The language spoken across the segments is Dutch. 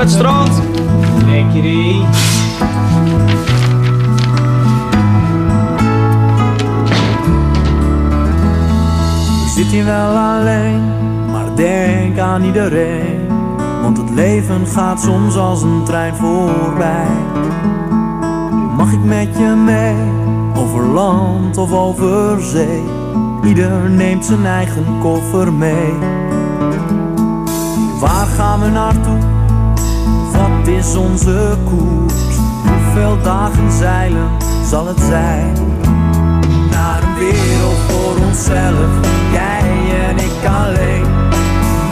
het strand. Lekkerie. Ik zit hier wel alleen, maar denk aan iedereen. Want het leven gaat soms als een trein voorbij. Mag ik met je mee, over land of over zee? Ieder neemt zijn eigen koffer mee. Waar gaan we naartoe? Is onze koers? Hoeveel dagen zeilen zal het zijn? Naar een wereld voor onszelf, jij en ik alleen.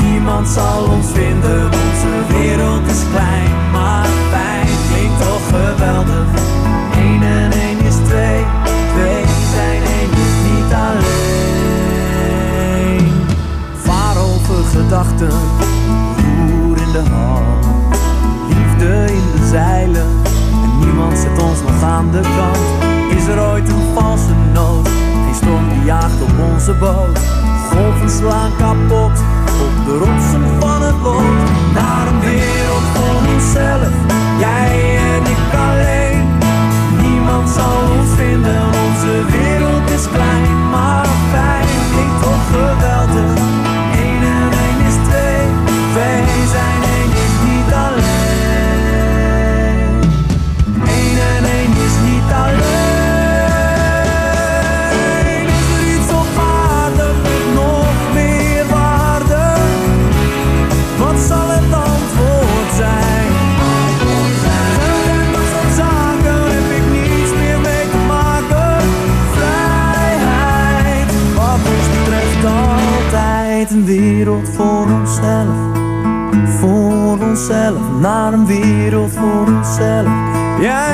Niemand zal ons vinden, onze wereld is klein, maar fijn klinkt toch geweldig. 1 en 1 is 2, 2 zijn 1 is niet alleen. Vaar over gedachten, roer in de hand, in de zeilen. En niemand zet ons nog aan de kant. Is er ooit een valse noot? Geen storm die jaagt op onze boot. Golven slaan kapot op de rotsen van het lot. Een een wereld voor onszelf. Voor onszelf, naar een wereld voor onszelf. Jij